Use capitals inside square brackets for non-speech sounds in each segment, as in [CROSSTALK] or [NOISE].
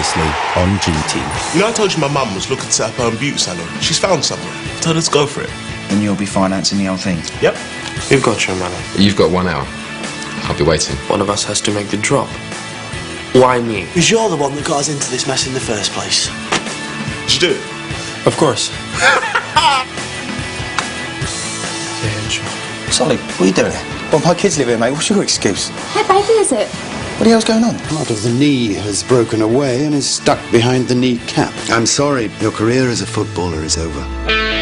previously on duty. You know, I told you my mum was looking to set up her own beauty salon. She's found somewhere. Tell her to go for it. And you'll be financing the whole thing. Yep. We've got your money. You've got one hour. I'll be waiting. One of us has to make the drop. Why me? Because you're the one that got us into this mess in the first place. Did you do it? Of course. [LAUGHS] Solly, what are you doing? Well, my kids live here, mate. What's your excuse? How baby is it? What the hell's going on? Part of the knee has broken away and is stuck behind the knee cap. I'm sorry, your career as a footballer is over.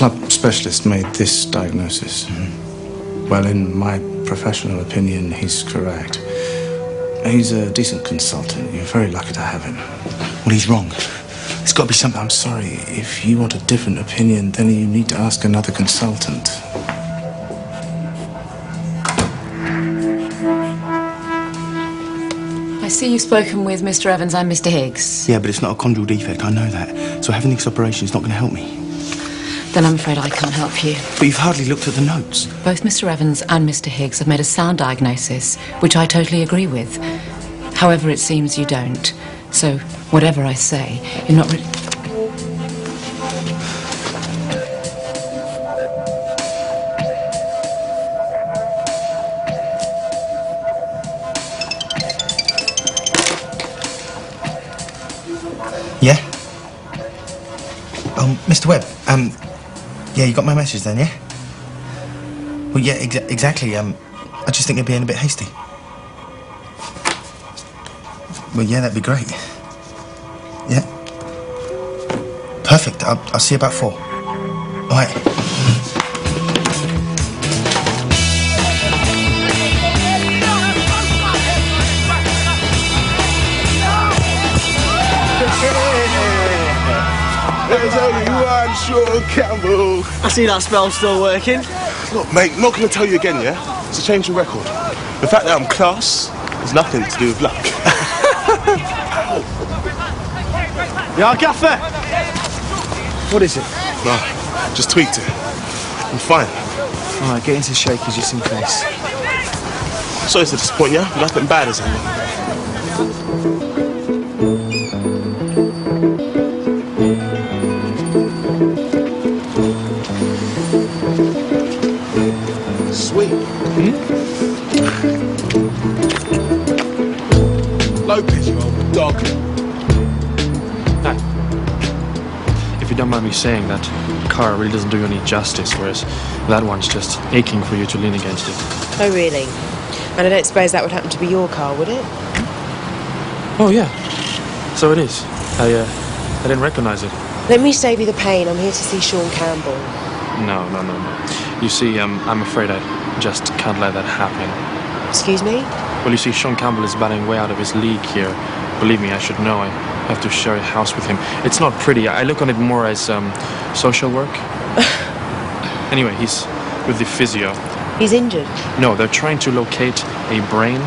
Club specialist made this diagnosis. Well, in my professional opinion, he's correct. He's a decent consultant. You're very lucky to have him. Well, he's wrong. There's got to be something. I'm sorry. If you want a different opinion, then you need to ask another consultant. I see you've spoken with Mr. Evans and Mr. Higgs. Yeah, but it's not a chondral defect. I know that. So having this operation is not going to help me. Then I'm afraid I can't help you. But you've hardly looked at the notes. Both Mr. Evans and Mr. Higgs have made a sound diagnosis, which I totally agree with. However, it seems you don't. So, whatever I say, you're not really. Yeah? Um, Mr. Webb, um, yeah, you got my message then, yeah? Well, yeah, exa- exactly. Um, I just think you're being a bit hasty. Well, yeah, that'd be great. Yeah. Perfect. I'll, I'll see you about four. All right. One Sean Campbell. I see that spell still working. Look, mate, I'm not going to tell you again, yeah? It's a change of record. The fact that I'm class has nothing to do with luck. [LAUGHS] Yeah, Gaffer. What is it? no, just tweaked it. I'm fine. All right, get into shaky just in case. Sorry to disappoint you, nothing bad has happened. Don't mind me saying, that car really doesn't do you any justice, whereas that one's just aching for you to lean against it. Oh, really? And I don't suppose that would happen to be your car, would it? Oh, yeah. So it is. I, uh, I didn't recognize it. Let me save you the pain. I'm here to see Sean Campbell. No, no, no, no. You see, um, I'm afraid I just can't let that happen. Excuse me? Well, you see, Sean Campbell is batting way out of his league here. Believe me, I should know. I have to share a house with him. It's not pretty. I look on it more as um, social work. [LAUGHS] anyway, he's with the physio. He's injured. No, they're trying to locate a brain.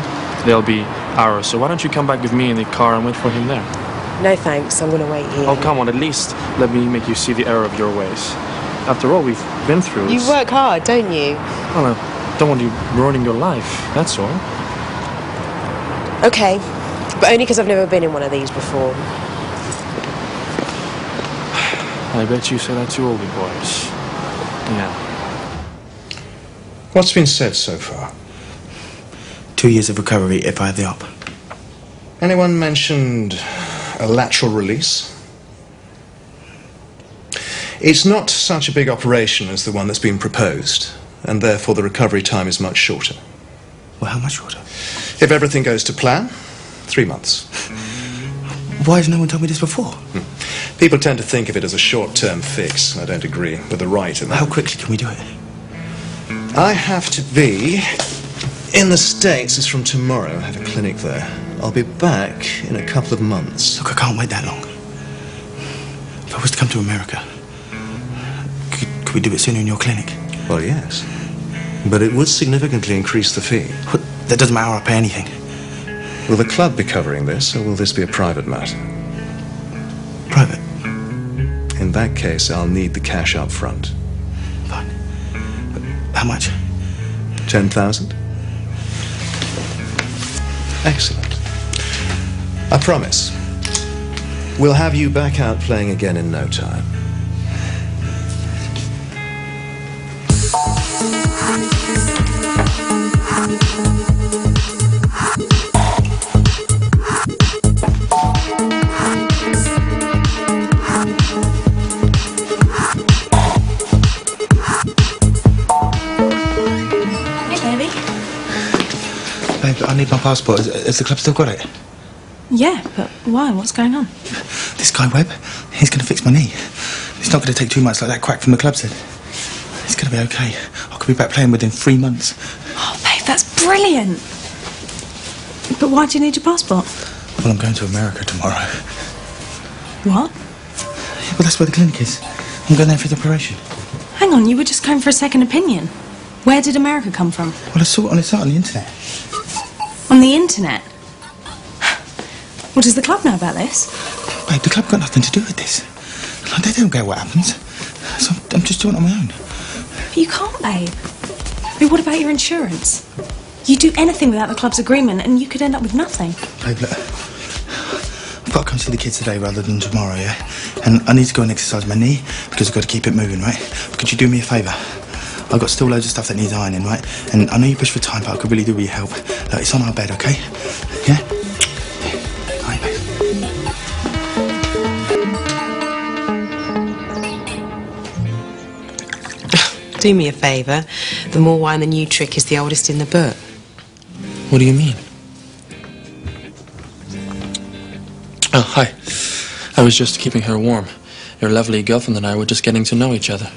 They'll be hours. So why don't you come back with me in the car and wait for him there? No thanks. I'm going to wait here. Oh, come on. At least let me make you see the error of your ways. After all we've been through. You work hard, don't you? Well, I don't want you ruining your life. That's all. Okay. But only because I've never been in one of these before. I bet you say that to all the boys. Yeah. What's been said so far? Two years of recovery if I have the op. Anyone mentioned a lateral release? It's not such a big operation as the one that's been proposed, and therefore the recovery time is much shorter. Well, how much shorter? If everything goes to plan, three months. Why has no one told me this before? Hmm. People tend to think of it as a short-term fix. I don't agree with the right in. How quickly can we do it? I have to be in the States as from tomorrow. I have a clinic there. I'll be back in a couple of months. Look, I can't wait that long. If I was to come to America, could, could we do it sooner in your clinic? Well, yes. But it would significantly increase the fee. But that doesn't matter, I'll pay anything. Will the club be covering this, or will this be a private matter? Private? In that case, I'll need the cash up front. Fine. How much? 10,000? Excellent. I promise. We'll have you back out playing again in no time. Hey, need my passport. Has, has the club still got it? Yeah, but why? What's going on? This guy Webb, he's going to fix my knee. It's not going to take two months like that quack from the club said. It's going to be okay. I could be back playing within three months. Oh, babe, that's brilliant. But why do you need your passport? Well, I'm going to America tomorrow. What? Well, that's where the clinic is. I'm going there for the operation. Hang on, you were just going for a second opinion. Where did America come from? Well, I saw it on its site on the internet. On the internet. What does the club know about this? Babe, the club got nothing to do with this. Like, they don't care what happens. So I'm, I'm just doing it on my own. But you can't, babe. I mean, what about your insurance? You do anything without the club's agreement, and you could end up with nothing. Babe, look. I've got to come see the kids today rather than tomorrow, yeah? And I need to go and exercise my knee because I've got to keep it moving, right? But could you do me a favour? I've got still loads of stuff that needs ironing, right? And I know you push for time, but I could really do with your help. Look, it's on our bed, okay? Yeah? Hi, babe. Do me a favour. The more wine, the new trick is the oldest in the book. What do you mean? Oh, hi. I was just keeping her warm. Your lovely girlfriend and I were just getting to know each other.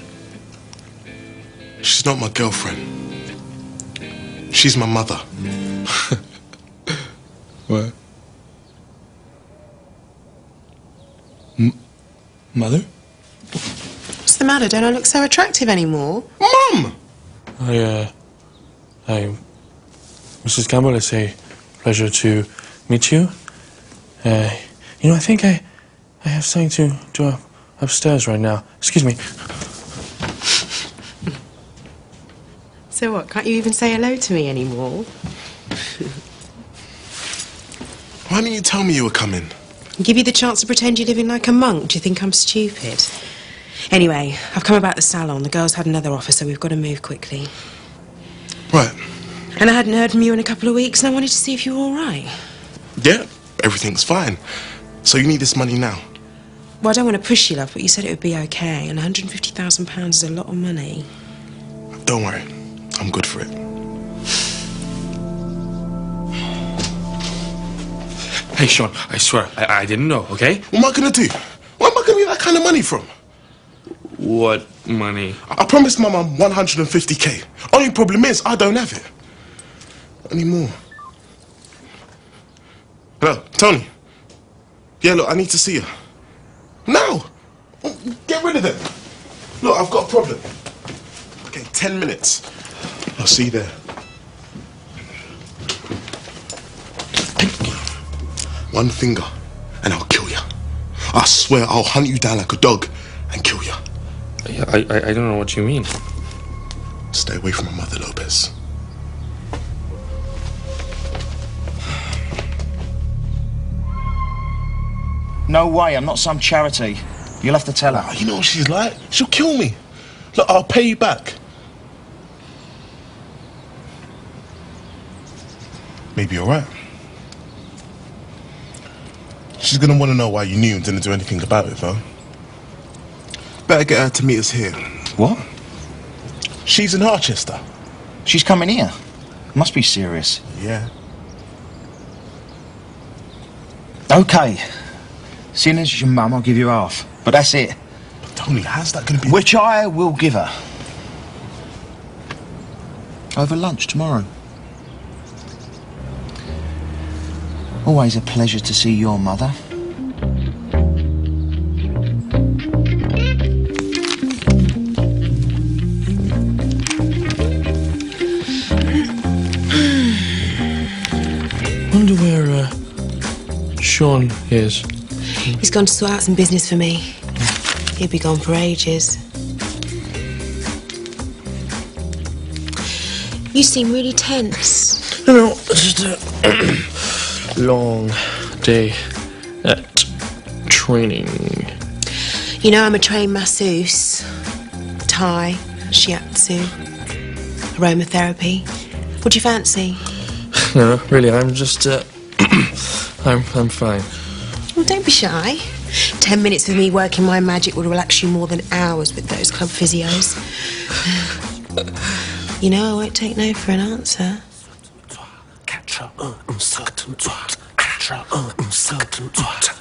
She's not my girlfriend. She's my mother. What? M- mother? What's the matter? Don't I look so attractive anymore? Mum! I, uh, I, Mrs. Campbell, it's a pleasure to meet you. Uh, you know, I think I, I have something to do up, upstairs right now. Excuse me. So what? Can't you even say hello to me anymore? [LAUGHS] Why didn't you tell me you were coming? Give you the chance to pretend you're living like a monk. Do you think I'm stupid? Anyway, I've come about the salon. The girls had another offer, so we've got to move quickly. Right. And I hadn't heard from you in a couple of weeks, and I wanted to see if you were all right. Yeah, everything's fine. So you need this money now? Well, I don't want to push you, love, but you said it would be okay, and £150,000 is a lot of money. Don't worry. I'm good for it. Hey, Sean, I swear, I, I didn't know, okay? What am I gonna do? Where am I gonna get that kind of money from? What money? I promised my mum 150k. Only problem is, I don't have it. Anymore. Hello, Tony. Yeah, look, I need to see you. Now! Get rid of them. Look, I've got a problem. Okay, 10 minutes. I'll see you there. One finger, and I'll kill you. I swear I'll hunt you down like a dog and kill you. I, I, I don't know what you mean. Stay away from my mother, Lopez. No way, I'm not some charity. You'll have to tell her. Oh, you know what she's like? She'll kill me. Look, I'll pay you back. Maybe you're right. She's gonna want to know why you knew and didn't do anything about it, though. Better get her to meet us here. What? She's in Harchester. She's coming here. Must be serious. Yeah. Okay. Seeing as it's your mum, I'll give you half. But that's it. But Tony, how's that going to be? Which I will give her. Over lunch tomorrow. Always a pleasure to see your mother. Sean is. He's gone to sort out some business for me. He'll be gone for ages. You seem really tense. No, no, it's just a long day at training. You know, I'm a trained masseuse. Thai, shiatsu, aromatherapy. What do you fancy? [LAUGHS] No, really, I'm just. Uh, [CLEARS THROAT] I'm, I'm fine. Well, don't be shy. Ten minutes with me working my magic will relax you more than hours with those club physios. [SIGHS] you know, I won't take no for an answer. It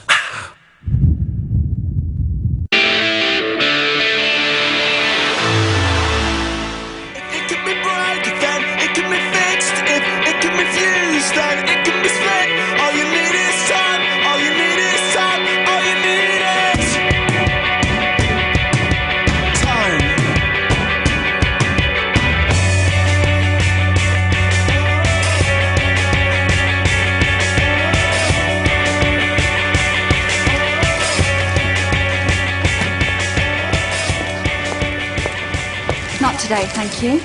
Thank you.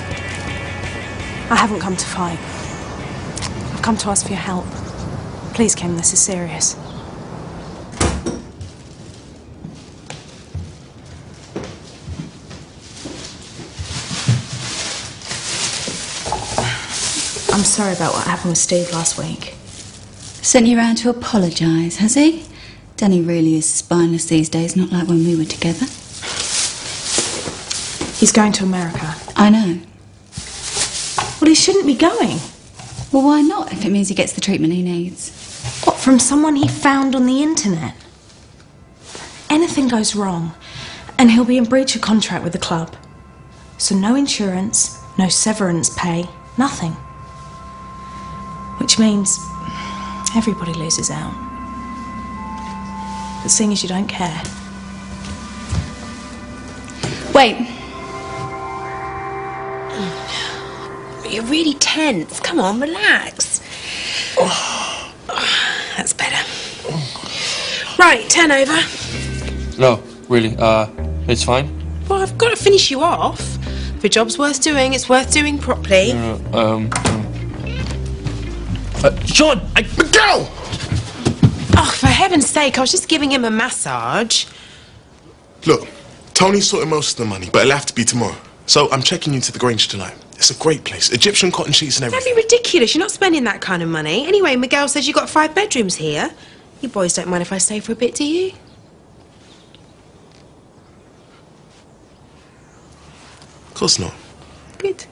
I haven't come to fight. I've come to ask for your help. Please, Kim, this is serious. I'm sorry about what happened with Steve last week. Sent you round to apologise, has he? Danny really is spineless these days, not like when we were together. He's going to America. I know. Well, he shouldn't be going. Well, why not, if it means he gets the treatment he needs? What, from someone he found on the internet? Anything goes wrong, and he'll be in breach of contract with the club. So, no insurance, no severance pay, nothing. Which means everybody loses out. But seeing as you don't care, Wait, You're really tense. Come on, relax. [SIGHS] That's better. Right, turn over. No, really, uh, it's fine. Well, I've got to finish you off. If a job's worth doing, it's worth doing properly. Uh, um. Uh, Sean, I. Go! Oh, for heaven's sake, I was just giving him a massage. Look, Tony's sorting most of the money, but it'll have to be tomorrow. So I'm checking you to the Grange tonight. It's a great place. Egyptian cotton sheets and everything. That'd be ridiculous. You're not spending that kind of money. Anyway, Miguel says you've got five bedrooms here. You boys don't mind if I stay for a bit, do you? Of course not. Good.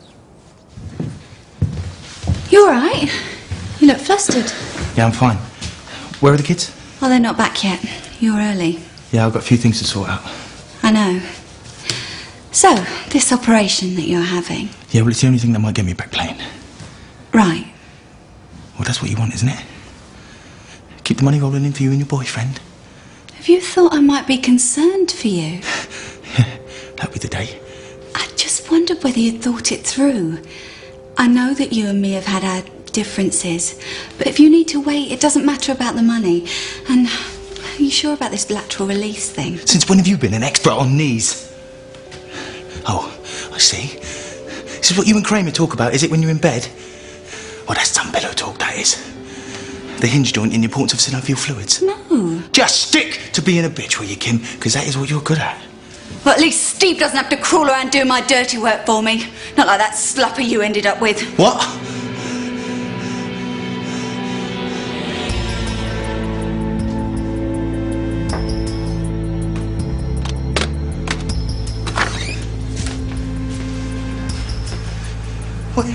you all right? You look flustered. Yeah, I'm fine. Where are the kids? Oh, they're not back yet. You're early. Yeah, I've got a few things to sort out. I know. So, this operation that you're having. Yeah, well, it's the only thing that might get me back playing. Right. Well, that's what you want, isn't it? Keep the money rolling in for you and your boyfriend. Have you thought I might be concerned for you? [LAUGHS] That'll be the day. I just wondered whether you'd thought it through. I know that you and me have had our differences, but if you need to wait, it doesn't matter about the money. And are you sure about this lateral release thing? Since when have you been an expert on knees? Oh, see. This is what you and Kramer talk about, is it, when you're in bed? Well, that's some pillow talk, that is. The hinge joint and the importance of synovial fluids. No. Just stick to being a bitch, will you, Kim? Because that is what you're good at. Well, at least Steve doesn't have to crawl around doing my dirty work for me. Not like that slapper you ended up with. What?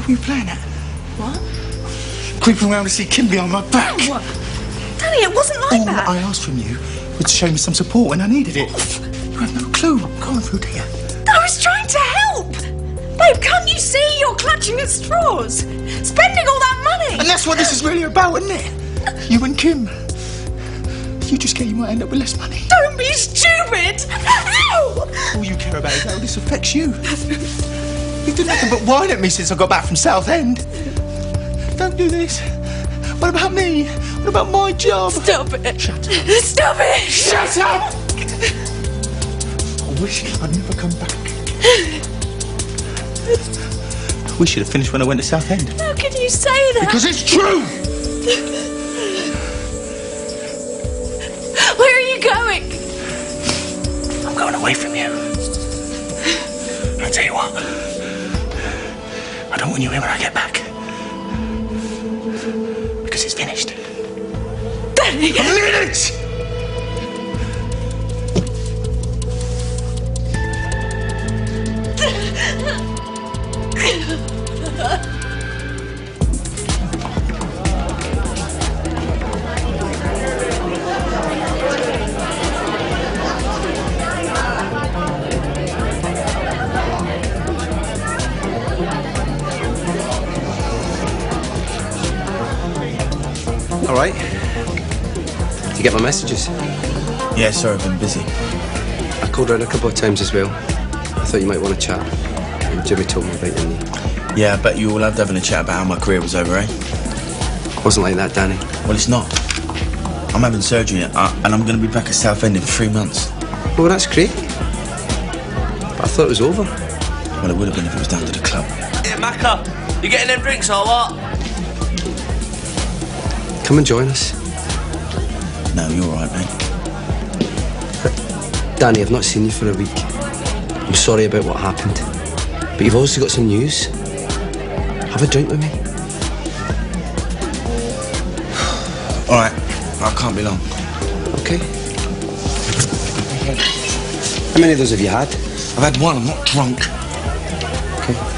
You playing at? What? Creeping around to see Kim on my back. What? Danny, it wasn't like All that. I asked from you was to show me some support when I needed it. You have no clue what I'm going through, do you? I was trying to help! Babe, can't you see you're clutching at straws? Spending all that money! And that's what this is really about, isn't it? You and Kim. If you just care you might end up with less money. Don't be stupid! Ow! All you care about is how this affects you. [LAUGHS] You've done nothing but whine at me since I got back from Southend. Don't do this. What about me? What about my job? Stop it! Shut up. Stop it! Shut up! I wish I'd never come back. We should have finished when I went to Southend. How can you say that? Because it's true! Where are you going? I'm going away from you. I'll tell you what. I don't want you here when I get back. Because it's finished. Daddy! A minute! [LAUGHS] All right. Did you get my messages? Yeah, sorry, I've been busy. I called round a couple of times as well. I thought you might want to chat. And Jimmy told me about your knee. Yeah, I bet you all loved having a chat about how my career was over, eh? Wasn't like that, Danny. Well, it's not. I'm having surgery uh, and I'm going to be back at Southend in three months. Well, that's great. But I thought it was over. Well, it would have been if it was down to the club. Hey, Macca, you getting them drinks or what? Come and join us. No, you're all right, mate. Danny, I've not seen you for a week. I'm sorry about what happened. But you've also got some news. Have a drink with me. [SIGHS] All right, I can't be long. Okay. How many of those have you had? I've had one, I'm not drunk. Okay.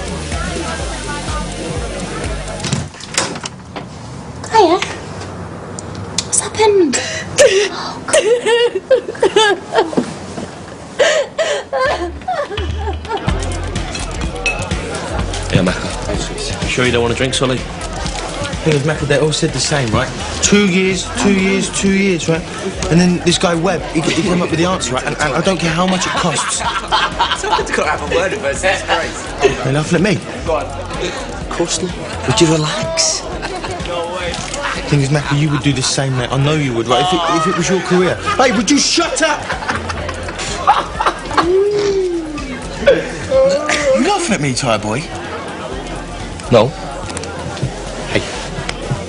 Sure you don't want to drink, Sully? Thing is, Macca, they all said the same, right? Two years, two years, two years, right? And then this guy Webb, he, he came up with the answer, right? And, and I don't care how much it costs. [LAUGHS] Someone's got to have a word with us. It's great. They're laughing at me. Of course not. Would you relax? No way. The thing is, Macca, you would do the same, mate. I know you would, right? If it, if it was your career. Hey, would you shut up? [LAUGHS] you laughing at me, Ty boy? No. Hey.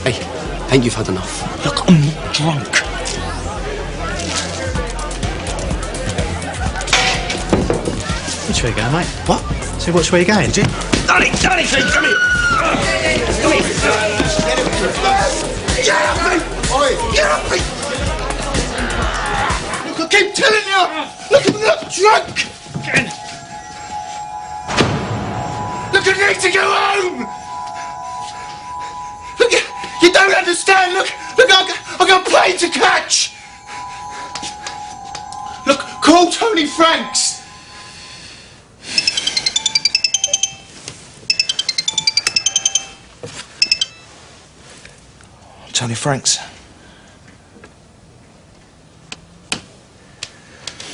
Hey. I think you've had enough. Look, I'm not drunk. Which way you going, mate? What? So which way you going? Danny, Danny, come here. Come here. Get off me! Oi! Get off me! Look, I keep telling you! Look, I'm not drunk! I need to go home! Look, you, you don't understand! Look, look, I got, I got a plane to catch! Look, call Tony Franks! Tony Franks.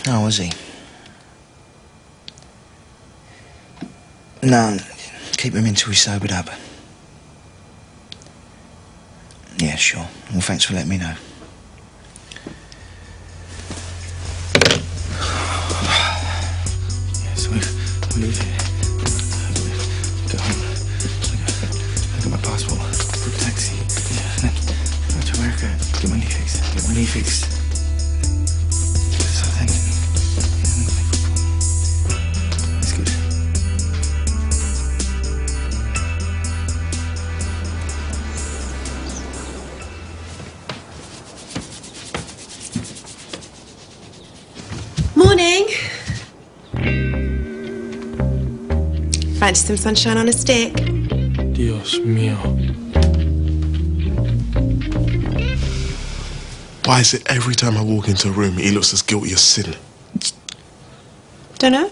How was he? No, keep him until he's sobered up. Yeah, sure. Well, thanks for letting me know. Some sunshine on a stick? Dios mío. Why is it every time I walk into a room, he looks as guilty as sin? Don't know.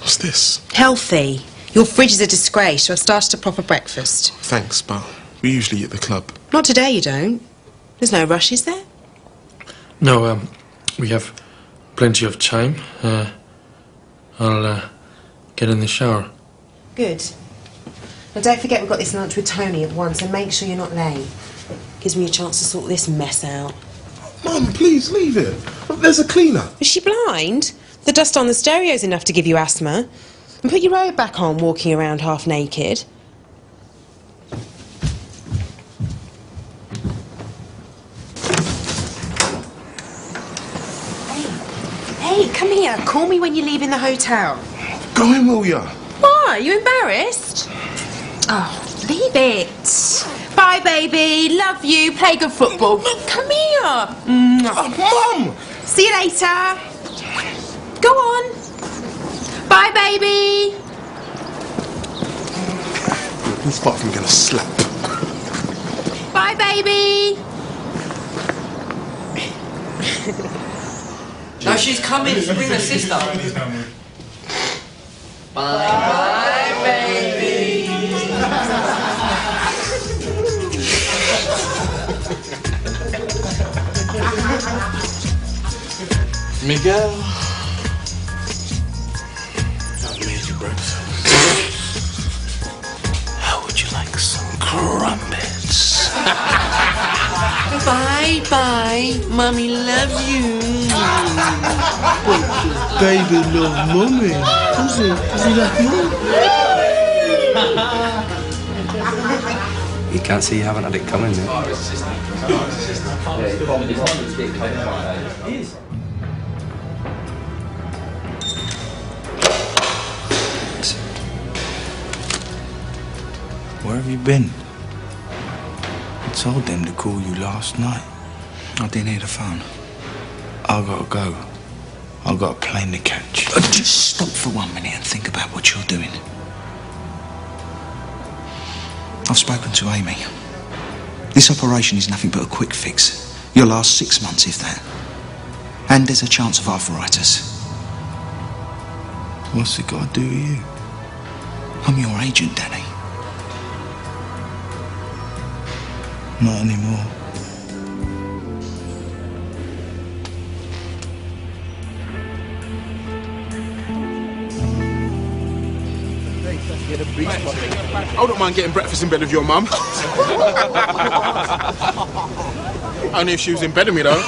What's this? Healthy. Your fridge is a disgrace. So I've started a proper breakfast. Thanks, but we usually eat at the club. Not today, you don't. There's no rush, is there? No, um, we have plenty of time. Uh, I'll uh, get in the shower. Good. Now don't forget we've got this lunch with Tony at once, and make sure you're not late. Gives me a chance to sort this mess out. Mum, please leave it. There's a cleaner. Is she blind? The dust on the stereo's enough to give you asthma. And put your robe back on, walking around half naked. Hey, come here. Call me when you're leaving the hotel. Go in, will ya? Why? Are you embarrassed? Oh, leave it. Bye, baby. Love you. Play good football. Come here. Uh, Mum! See you later. Go on. Bye, baby. This from gonna slap. Bye, baby. No, she's coming. She's bringing her sister. Bye, bye, baby. Miguel. I've made you breakfast. How would you like some crumpets? [LAUGHS] Bye, bye. Mommy loves you. Baby love mummy. Does he? Does he like? You can't see you haven't had it coming, mate. Where have you been? I told them to call you last night. I didn't hear the phone. I've gotta go. I got a plane to catch. Just stop for one minute and think about what you're doing. I've spoken to Amy. This operation is nothing but a quick fix. You'll last six months, if that. And there's a chance of arthritis. What's it got to do with you? I'm your agent, Danny. Not anymore. [LAUGHS] I don't mind getting breakfast in bed with your mum. [LAUGHS] Only if she was in bed with me, though. [LAUGHS]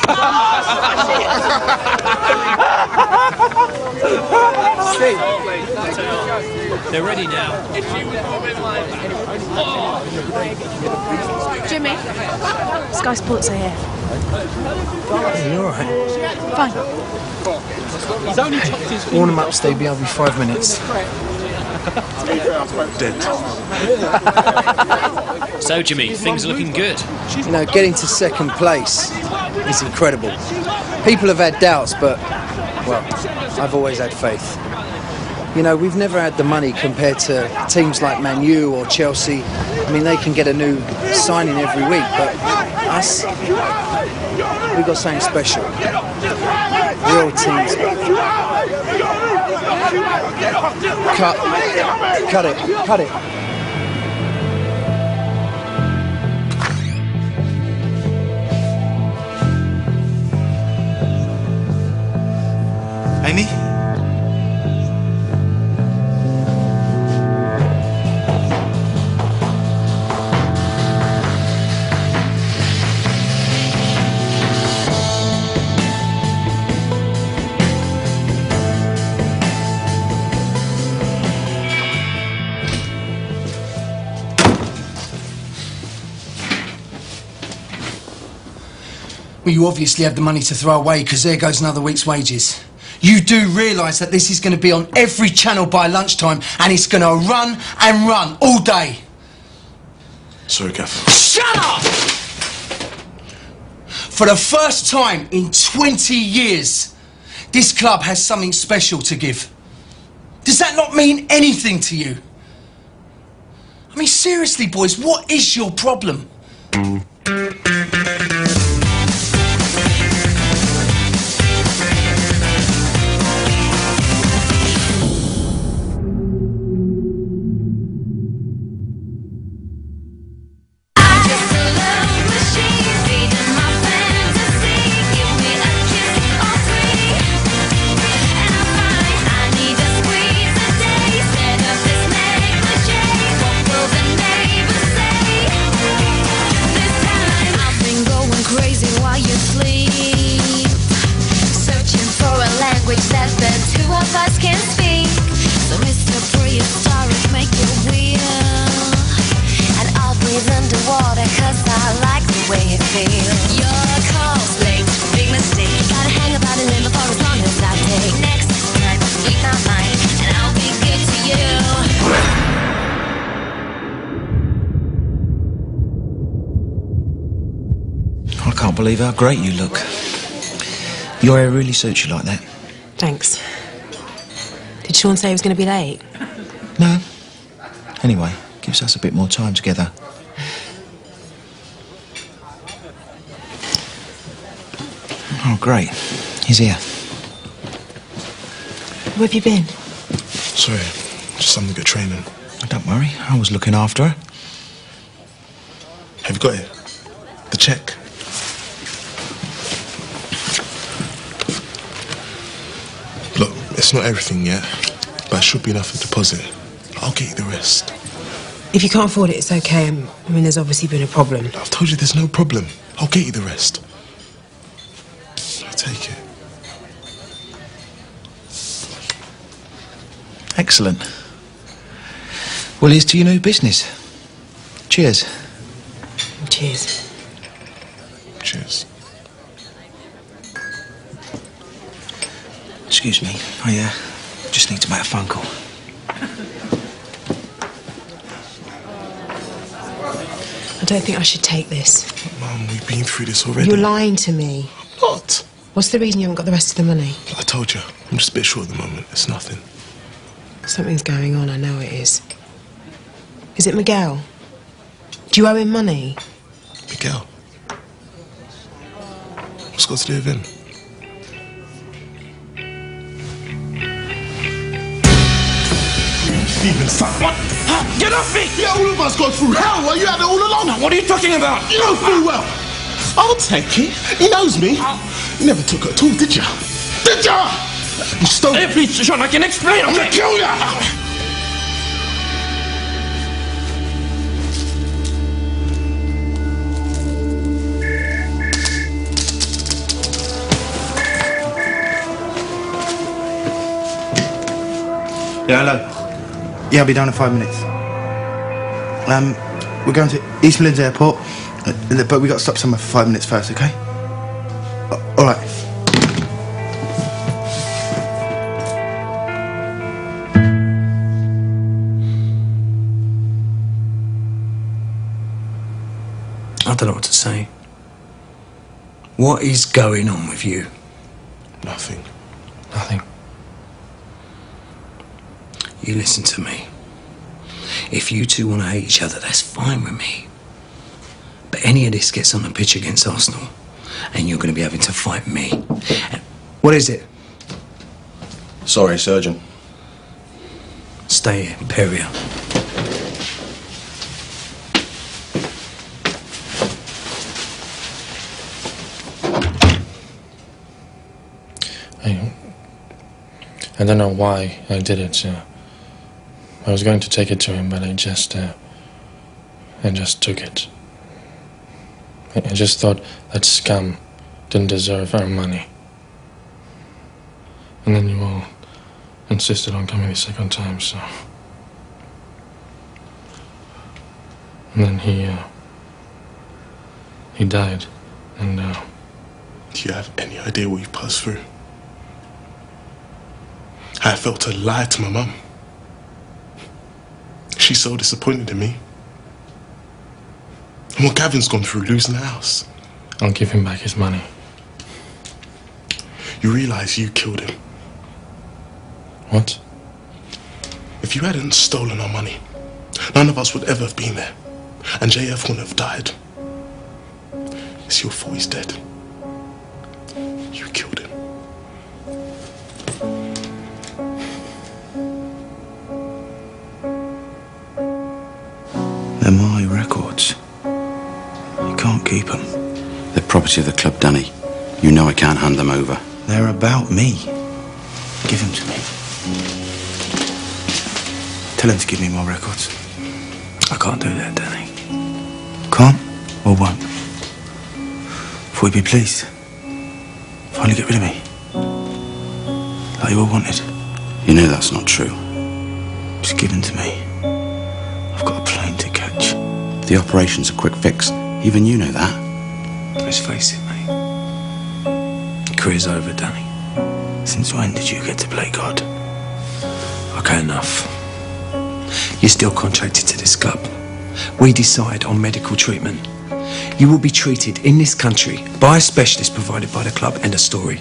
They're ready now. Jimmy, Sky Sports are here. You're alright? Fine. He's only chopped his Warn him up, Stevie. I'll be five minutes. Dead. [LAUGHS] So, Jimmy, things are looking good. You know, getting to second place is incredible. People have had doubts, but, well, I've always had faith. You know, we've never had the money compared to teams like Man U or Chelsea. I mean, they can get a new signing every week, but us, we've got something special. Real teams. Cut. Cut it. Cut it. Amy? Well, you obviously have the money to throw away because there goes another week's wages. You do realise that this is going to be on every channel by lunchtime and it's going to run and run all day. Sorry, Gaffer. Shut up! For the first time in 20 years, this club has something special to give. Does that not mean anything to you? I mean, seriously, boys, what is your problem? And I'll breathe underwater cause I like the way it feels. Your call's late, big mistake. Gotta hang about it in for as long as I take. Next time, speak my mind, and I'll be good to you. I can't believe how great you look. Your hair really suits you like that. Thanks. Did Sean say he was going to be late? No. Anyway, gives us a bit more time together. Oh, great. He's here. Where have you been? Sorry, just something at training. Oh, don't worry, I was looking after her. Have you got it? The check? Look, it's not everything yet, but it should be enough to deposit. I'll get you the rest. If you can't afford it, it's okay. I mean, there's obviously been a problem. I've told you there's no problem. I'll get you the rest. Take it. Excellent. Well, here's to your new business. Cheers. Cheers. Cheers. Excuse me. I uh, just need to make a phone call. I don't think I should take this. Mum, we've been through this already. You're lying to me. What? What's the reason you haven't got the rest of the money? I told you. I'm just a bit short at the moment. It's nothing. Something's going on, I know it is. Is it Miguel? Do you owe him money? Miguel. What's got to do with him? Steven, son. What? Get off me! Yeah, all of us go through hell. Well, you had it all along. What are you talking about? You know full well. I'll take it. He knows me. You never took her at did you? Did ya? You stole Hey, please, Sean, I can explain, I'm gonna kill ya! Yeah, hello. Yeah, I'll be down in five minutes. Um, we're going to East Midlands Airport, uh, but we got to stop somewhere for five minutes first, okay? Don't know what to say. What is going on with you? Nothing. Nothing. You listen to me. If you two want to hate each other, that's fine with me. But any of this gets on the pitch against Arsenal, and you're going to be having to fight me. And what is it? Sorry, Surgeon. Stay here, Peria. I don't know why I did it. Uh, I was going to take it to him, but I just, uh, I just took it. I, I just thought that scum didn't deserve our money. And then you all insisted on coming the second time, so. And then he, uh, he died, and, uh, Do you have any idea what you've passed through? I felt to lie to my mum. She's so disappointed in me. And what Gavin's gone through, losing the house. I'll give him back his money. You realise you killed him. What? If you hadn't stolen our money, None of us would ever have been there. And JF wouldn't have died. It's your fault he's dead. You killed him. Property of the club, Danny. You know I can't hand them over. They're about me. Give them to me. Tell him to give me my records. I can't do that, Danny. Can't or won't? Thought you'd be pleased. Finally get rid of me. Like you all wanted. You know that's not true. Just give them to me. I've got a plane to catch. The operation's a quick fix. Even you know that. Let's face it, mate. Career's over, Danny. Since when did you get to play God? Okay, enough. You're still contracted to this club. We decide on medical treatment. You will be treated in this country by a specialist provided by the club. and of story.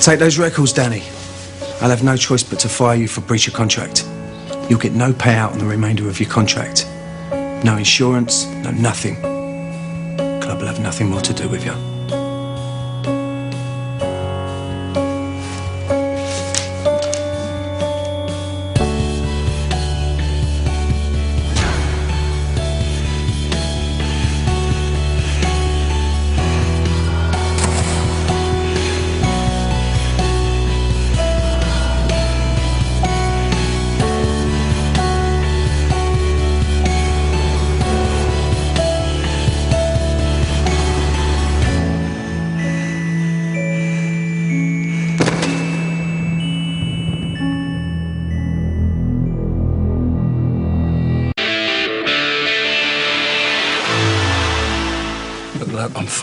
Take those records, Danny. I'll have no choice but to fire you for breach of contract. You'll get no payout on the remainder of your contract. No insurance, no nothing. Club will have nothing more to do with you.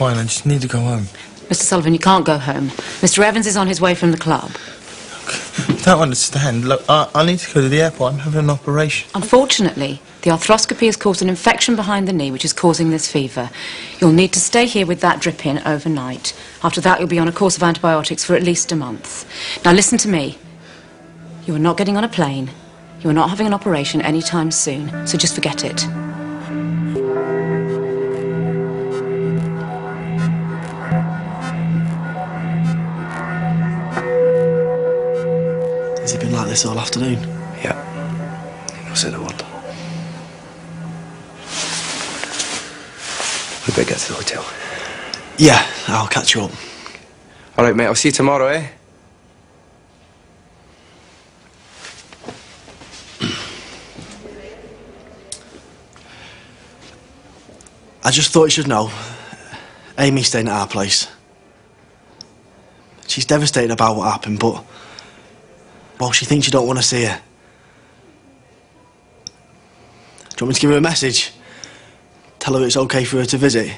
Fine. I just need to go home. Mr. Sullivan, you can't go home. Mr. Evans is on his way from the club. I don't understand. Look, I, I need to go to the airport. I'm having an operation. Unfortunately, the arthroscopy has caused an infection behind the knee, which is causing this fever. You'll need to stay here with that drip in overnight. After that, you'll be on a course of antibiotics for at least a month. Now, listen to me. You are not getting on a plane. You are not having an operation anytime soon, so just forget it. This all afternoon? Yeah. I said I would. We better get to the hotel. Yeah, I'll catch you up. All right, mate. I'll see you tomorrow, eh? I just thought you should know. Amy's staying at our place. She's devastated about what happened, but. Well, she thinks you don't want to see her. Do you want me to give her a message? Tell her it's okay for her to visit?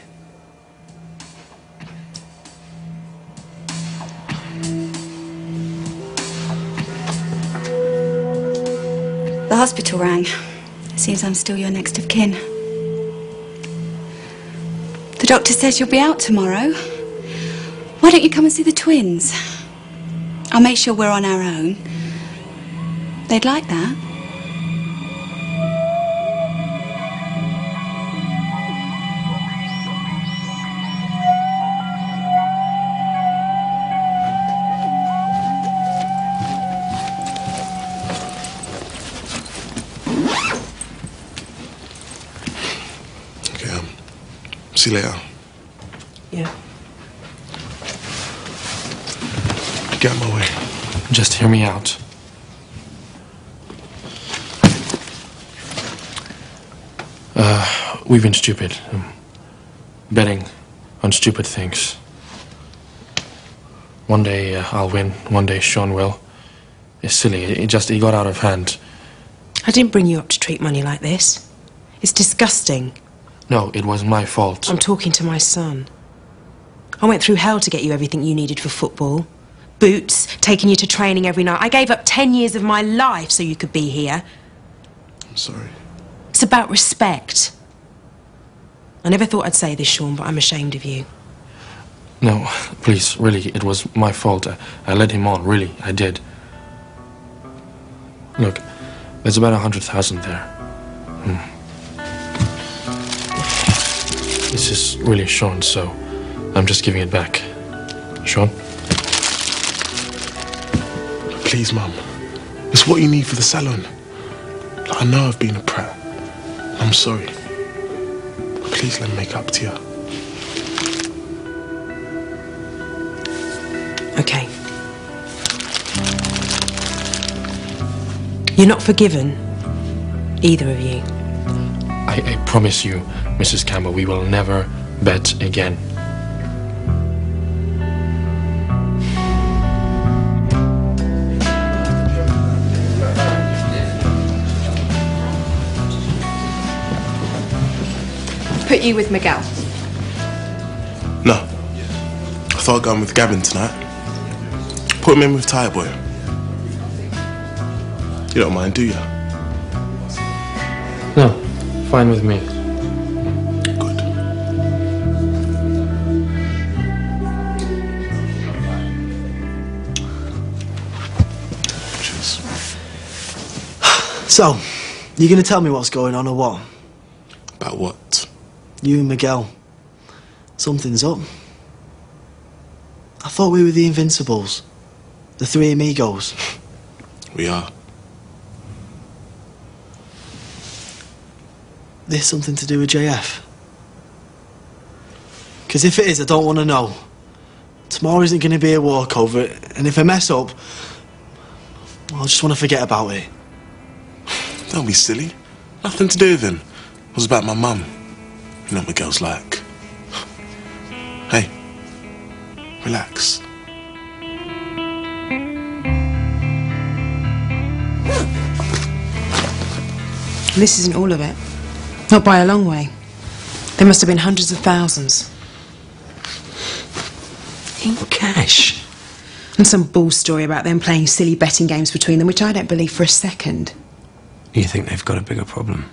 The hospital rang. It Seems I'm still your next of kin. The doctor says you'll be out tomorrow. Why don't you come and see the twins? I'll make sure we're on our own. They'd like that. Okay, um, see you later. Yeah. Get out of my way. Just hear me out. We've been stupid. Um, betting on stupid things. One day uh, I'll win, one day Sean will. It's silly. It just it got out of hand. I didn't bring you up to treat money like this. It's disgusting. No, it was my fault. I'm talking to my son. I went through hell to get you everything you needed for football. Boots, taking you to training every night. I gave up 10 years of my life so you could be here. I'm sorry. It's about respect. I never thought I'd say this, Sean, but I'm ashamed of you. No, please, really, it was my fault. I, I led him on, really, I did. Look, there's about a hundred thousand there. Hmm. This is really Sean, so I'm just giving it back. Sean? Please, Mum. It's what you need for the salon. I know I've been a prat. I'm sorry. Please let me make up to you. Okay. You're not forgiven, either of you. I, I promise you, Mrs. Campbell, we will never bet again. Put you with Miguel. No. I thought I'd go with Gavin tonight. Put him in with Tyre Boy. You don't mind, do you? No, fine with me. Good. Cheers. So, you gonna tell me what's going on or what? You and Miguel. Something's up. I thought we were the Invincibles. The three amigos. [LAUGHS] We are. This something to do with JF? Because if it is, I don't want to know. Tomorrow isn't going to be a walkover, and if I mess up, I just want to forget about it. Don't be silly. Nothing to do with him. It was about my mum. You know what girl's like. Hey, relax. This isn't all of it. Not by a long way. There must have been hundreds of thousands. In cash? And some bull story about them playing silly betting games between them, which I don't believe for a second. You think they've got a bigger problem?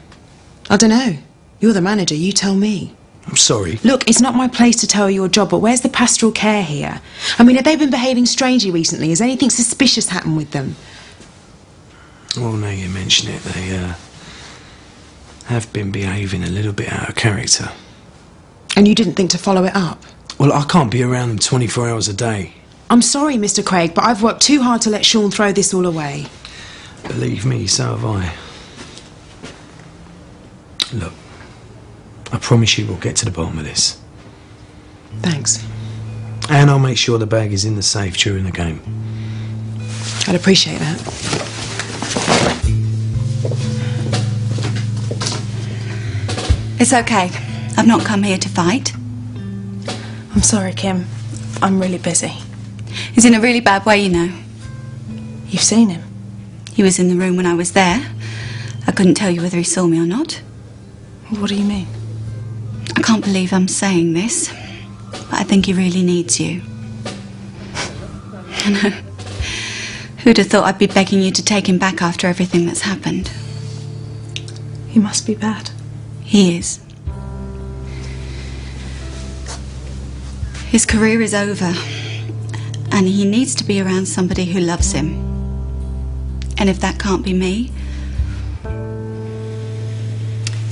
I don't know. You're the manager, you tell me. I'm sorry. Look, it's not my place to tell you your job, but where's the pastoral care here? I mean, have they been behaving strangely recently? Has anything suspicious happened with them? Well, now you mention it, they uh, have been behaving a little bit out of character. And you didn't think to follow it up? Well, I can't be around them 24 hours a day. I'm sorry, Mr. Craig, but I've worked too hard to let Sean throw this all away. Believe me, so have I. Look, I promise you we'll get to the bottom of this. Thanks. And I'll make sure the bag is in the safe during the game. I'd appreciate that. It's okay. I've not come here to fight. I'm sorry, Kim. I'm really busy. He's in a really bad way, you know. You've seen him? He was in the room when I was there. I couldn't tell you whether he saw me or not. What do you mean? I can't believe I'm saying this, but I think he really needs you. I [LAUGHS] know. Who'd have thought I'd be begging you to take him back after everything that's happened? He must be bad. He is. His career is over, and he needs to be around somebody who loves him. And if that can't be me,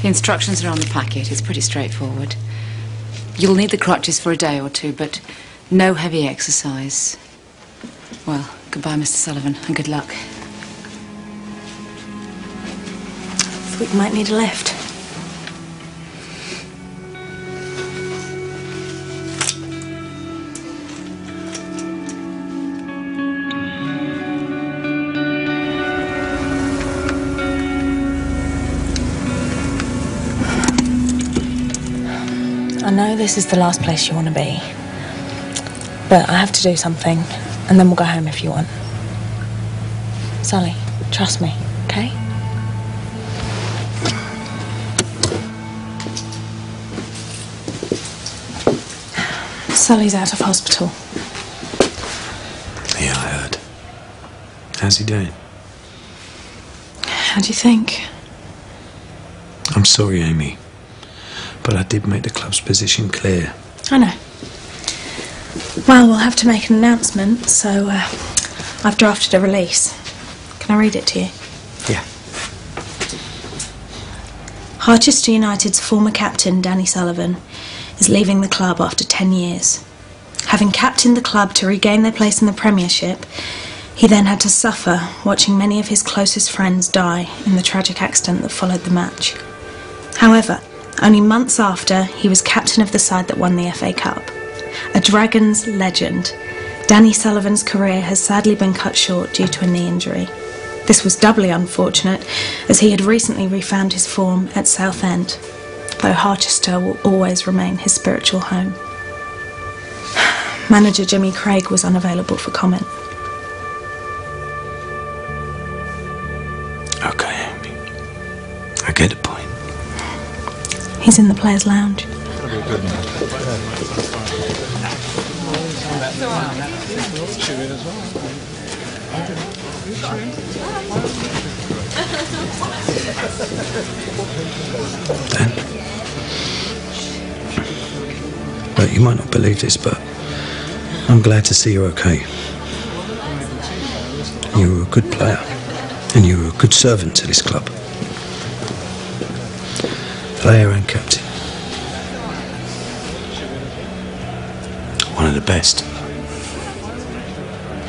The instructions are on the packet. It's pretty straightforward. You'll need the crutches for a day or two, but no heavy exercise. Well, goodbye, Mr. Sullivan, and good luck. You might need a lift. Know this is the last place you want to be. But I have to do something, and then we'll go home if you want. Sally, trust me, okay? Sully's out of hospital. Yeah, I heard. How's he doing? How do you think? I'm sorry, Amy. But I did make the club's position clear. I know. Well, we'll have to make an announcement, so uh, I've drafted a release. Can I read it to you? Yeah. Harchester United's former captain, Danny Sullivan, is leaving the club after 10 years. Having captained the club to regain their place in the Premiership, he then had to suffer watching many of his closest friends die in the tragic accident that followed the match. However, only months after, he was captain of the side that won the FA Cup. A Dragons legend, Danny Sullivan's career has sadly been cut short due to a knee injury. This was doubly unfortunate as he had recently refound his form at Southend, though Harchester will always remain his spiritual home. [SIGHS] Manager Jimmy Craig was unavailable for comment. Okay. I get point. He's in the players' lounge. Dan? Look, you might not believe this, but I'm glad to see you're okay. You were a good player, and you were a good servant to this club. Player and captain. One of the best.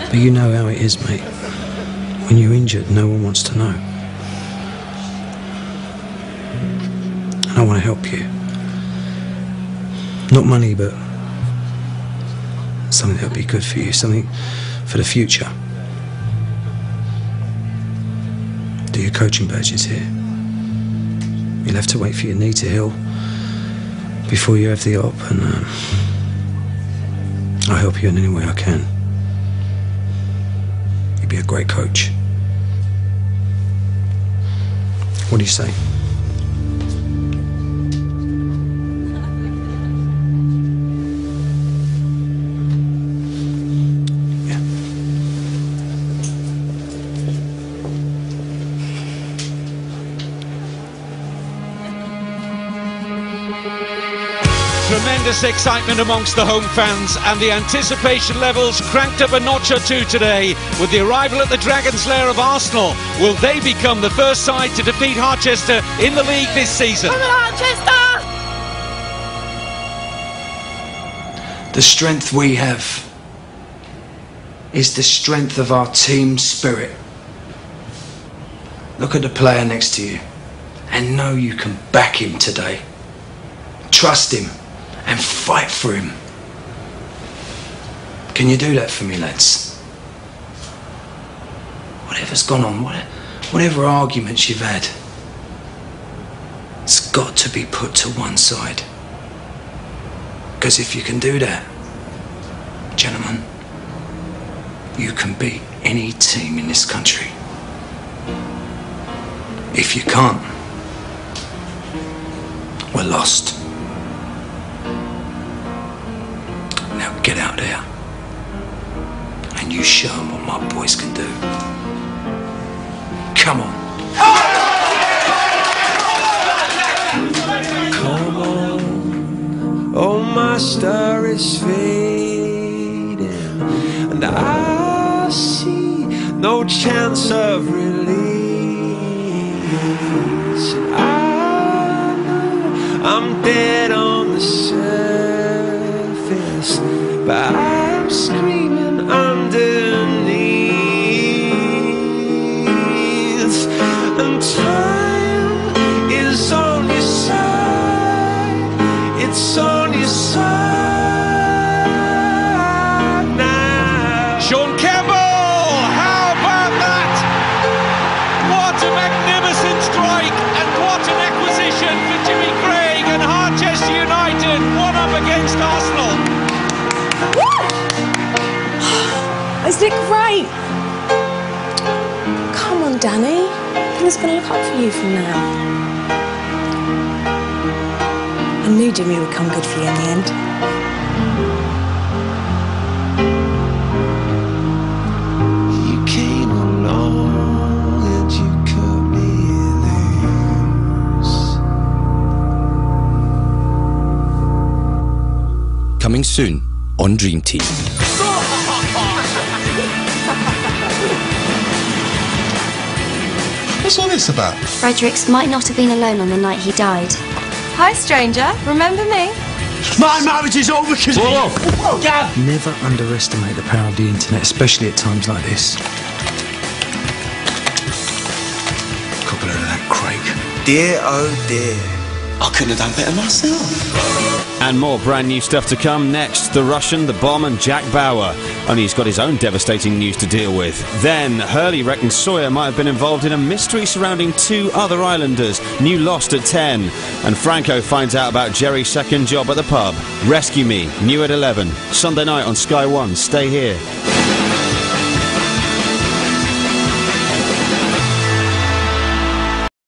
But you know how it is, mate. When you're injured, no one wants to know. And I want to help you. Not money, but something that'll be good for you, something for the future. Do your coaching badges here. You'll have to wait for your knee to heal before you have the op, and um, I'll help you in any way I can. You'd be a great coach. What do you say? Tremendous excitement amongst the home fans, and the anticipation levels cranked up a notch or two today with the arrival at the Dragon's Lair of Arsenal. Will they become the first side to defeat Harchester in the league this season? The strength we have is the strength of our team spirit. Look at the player next to you and know you can back him today. Trust him and fight for him. Can you do that for me, lads? Whatever's gone on, whatever arguments you've had, it's got to be put to one side. Because if you can do that, gentlemen, you can beat any team in this country. If you can't, we're lost. Now get out there and you show them what my boys can do. Come on. Come on, oh my star is fading, and I see no chance of release. I know I'm dead on the but I'm screaming underneath, and time is on your side. It's on your side now. Sean Campbell, how about that? What a magnificent strike and what an acquisition for Jimmy Craig and Harchester United, one up against Arsenal. Isn't it great? Come on, Danny. Things gonna look up for you from now. I knew Jimmy would come good for you in the end. You came along and you cut me loose. Coming soon on Dream Team. What's all this about? Fredericks might not have been alone on the night he died. Hi, stranger. Remember me? My marriage is over because of you. Gav! Never underestimate the power of the internet, especially at times like this. Couple of that, Craig. Dear, oh dear. I couldn't have done better myself. And more brand new stuff to come next. The Russian, the bomb, and Jack Bauer. Only he's got his own devastating news to deal with. Then, Hurley reckons Sawyer might have been involved in a mystery surrounding two other islanders, new lost at 10. And Franco finds out about Jerry's second job at the pub. Rescue Me, new at 11. Sunday night on Sky One. Stay here.